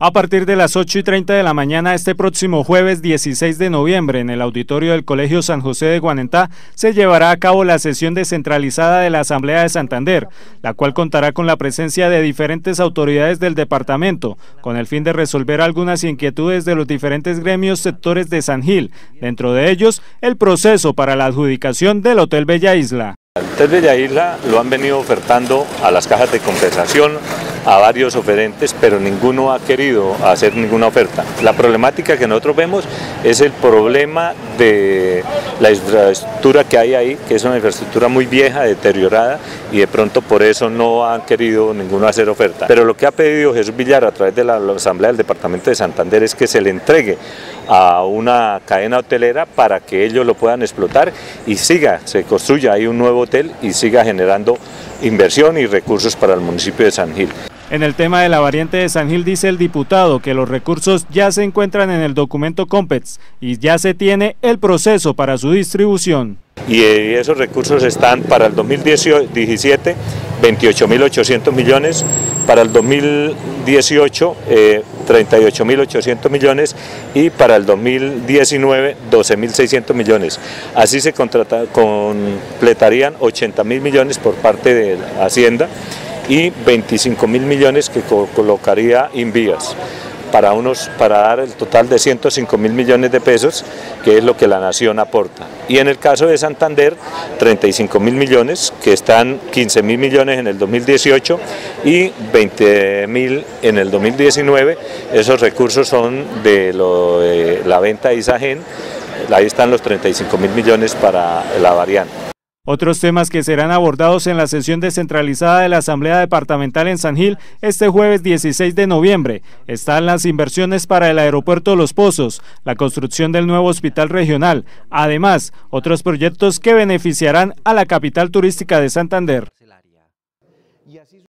A partir de las 8 y 30 de la mañana este próximo jueves 16 de noviembre en el auditorio del Colegio San José de Guanentá se llevará a cabo la sesión descentralizada de la Asamblea de Santander, la cual contará con la presencia de diferentes autoridades del departamento, con el fin de resolver algunas inquietudes de los diferentes gremios sectores de San Gil, dentro de ellos el proceso para la adjudicación del Hotel Bella Isla. El Hotel Bella Isla lo han venido ofertando a las cajas de compensación, a varios oferentes, pero ninguno ha querido hacer ninguna oferta. La problemática que nosotros vemos es el problema de la infraestructura que hay ahí, que es una infraestructura muy vieja, deteriorada, y de pronto por eso no han querido ninguno hacer oferta. Pero lo que ha pedido Jesús Villar a través de la Asamblea del Departamento de Santander es que se le entregue a una cadena hotelera para que ellos lo puedan explotar y siga, se construya ahí un nuevo hotel y siga generando inversión y recursos para el municipio de San Gil. En el tema de la variante de San Gil dice el diputado que los recursos ya se encuentran en el documento COMPETS y ya se tiene el proceso para su distribución. Y esos recursos están para el 2017 28.800 millones, para el 2018 eh, 38.800 millones y para el 2019 12.600 millones. Así se contrata, completarían 80.000 millones por parte de Hacienda y 25 mil millones que colocaría Invías para, para dar el total de 105 mil millones de pesos, que es lo que la nación aporta. Y en el caso de Santander, 35 mil millones, que están 15 mil millones en el 2018 y 20 mil en el 2019. Esos recursos son de la venta de Isagen, ahí están los 35 mil millones para la variante. Otros temas que serán abordados en la sesión descentralizada de la Asamblea Departamental en San Gil este jueves 16 de noviembre están las inversiones para el aeropuerto Los Pozos, la construcción del nuevo hospital regional, además otros proyectos que beneficiarán a la capital turística de Santander.